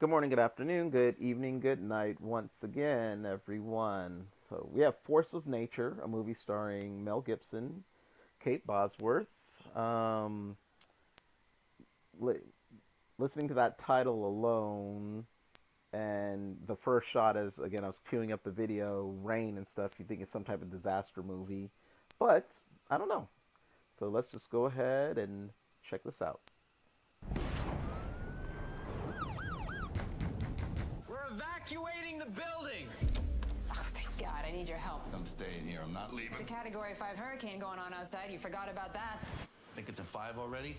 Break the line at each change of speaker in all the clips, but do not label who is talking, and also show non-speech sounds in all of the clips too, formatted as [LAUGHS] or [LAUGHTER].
Good morning, good afternoon, good evening, good night once again, everyone. So we have Force of Nature, a movie starring Mel Gibson, Kate Bosworth. Um, li- listening to that title alone, and the first shot is again, I was queuing up the video, rain and stuff. You think it's some type of disaster movie, but I don't know. So let's just go ahead and check this out.
Evacuating the building.
Oh, thank God. I need your help.
I'm staying here. I'm not leaving.
It's a Category 5 hurricane going on outside. You forgot about that.
Think it's a five already?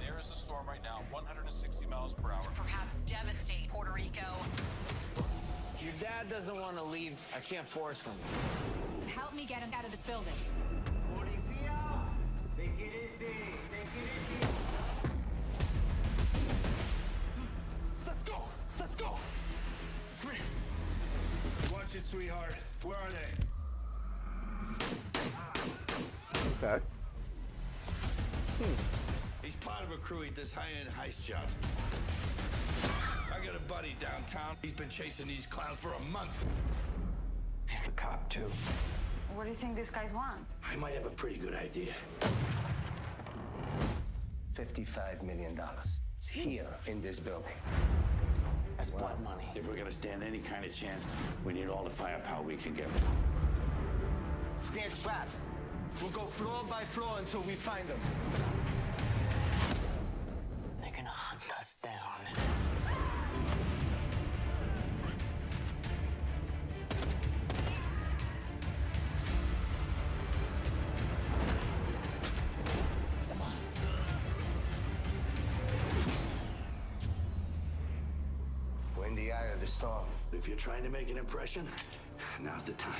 There is a storm right now, 160 miles per hour.
To perhaps devastate Puerto Rico.
Your dad doesn't want to leave. I can't force him.
Help me get him out of this building.
Where are they?
Okay.
He's part of a crew at this high-end heist job. I got a buddy downtown. He's been chasing these clowns for a month.
I'm a cop, too.
What do you think these guys want?
I might have a pretty good idea. $55 million. It's here in this building.
That's blood money.
If we're gonna stand any kind of chance, we need all the firepower we can get.
Stand flat.
We'll go floor by floor until we find them.
Of. If you're trying to make an impression, now's the time.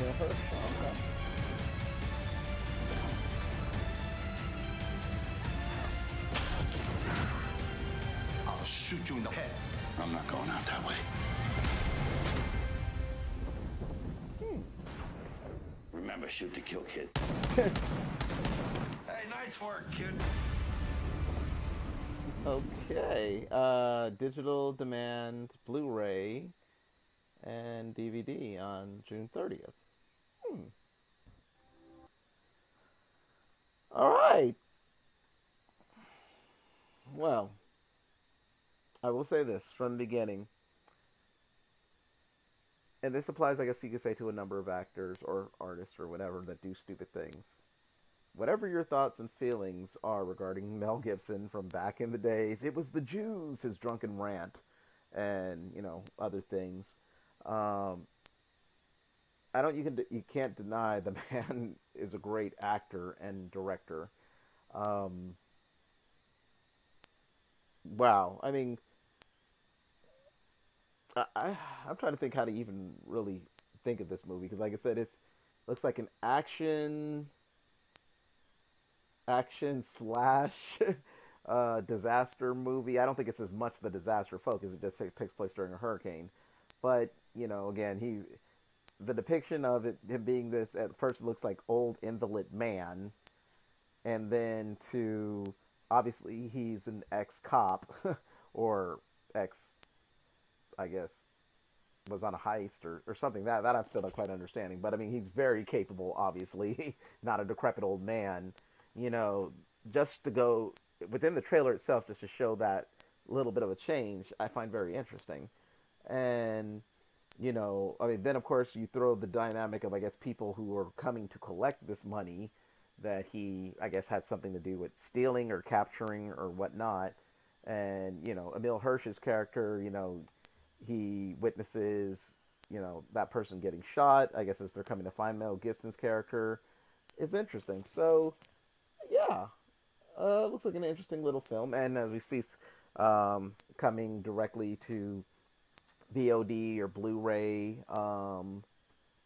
Never. Okay.
I'll shoot you in the head.
I'm not going out that way. Remember, shoot to kill, kid.
Hey, nice work, kid.
Okay. Uh, digital demand Blu-ray and DVD on June 30th. Hmm. All right. Well, I will say this from the beginning. And this applies, I guess you could say, to a number of actors or artists or whatever that do stupid things whatever your thoughts and feelings are regarding [LAUGHS] Mel Gibson from back in the days, it was the Jews, his drunken rant, and you know other things. Um, I don't. You can. You can't deny the [LAUGHS] man is a great actor and director. Um, wow. I mean, I, I'm trying to think how to even really think of this movie because, like I said, it's looks like an action action slash [LAUGHS] uh, disaster movie. I don't think it's as much the disaster focus. It just takes place during a hurricane. But you know, again, he the depiction of it him being this at first looks like old invalid man, and then to obviously he's an ex cop [LAUGHS] or ex, I guess was on a heist or, or something that that I'm still not quite understanding. But I mean, he's very capable, obviously, [LAUGHS] not a decrepit old man you know, just to go within the trailer itself, just to show that little bit of a change, I find very interesting. And, you know, I mean, then of course you throw the dynamic of, I guess, people who are coming to collect this money that he, I guess, had something to do with stealing or capturing or whatnot. And, you know, Emile Hirsch's character, you know, he witnesses, you know, that person getting shot, I guess, as they're coming to find Mel Gibson's character. It's interesting. So, yeah, uh, looks like an interesting little film, and as we see, um, coming directly to VOD or Blu-ray um,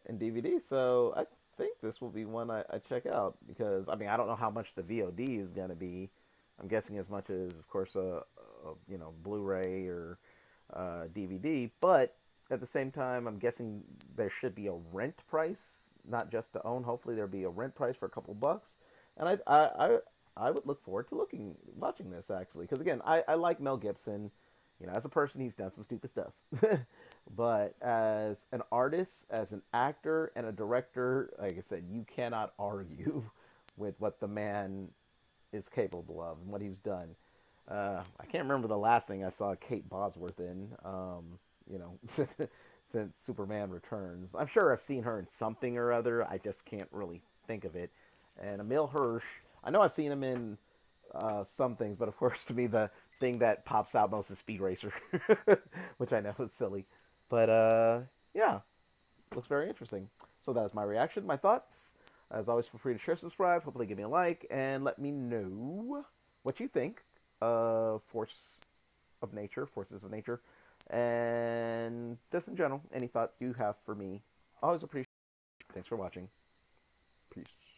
and DVD. So I think this will be one I, I check out because I mean I don't know how much the VOD is going to be. I'm guessing as much as, of course, a, a you know Blu-ray or uh, DVD, but at the same time, I'm guessing there should be a rent price, not just to own. Hopefully, there'll be a rent price for a couple bucks, and I I I, I would look forward to looking watching this actually because again, I, I like Mel Gibson. You know, as a person, he's done some stupid stuff, [LAUGHS] but as an artist, as an actor, and a director, like I said, you cannot argue [LAUGHS] with what the man is capable of and what he's done. Uh, I can't remember the last thing I saw Kate Bosworth in. Um, you know, [LAUGHS] since Superman Returns. I'm sure I've seen her in something or other. I just can't really think of it. And Emile Hirsch, I know I've seen him in uh, some things, but of course, [LAUGHS] to me, the thing that pops out most is Speed Racer, [LAUGHS] which I know is silly. But uh, yeah, looks very interesting. So that is my reaction, my thoughts. As always, feel free to share, subscribe, hopefully give me a like, and let me know what you think of Force of Nature, Forces of Nature, and just in general, any thoughts you have for me. Always appreciate. Thanks for watching. Peace.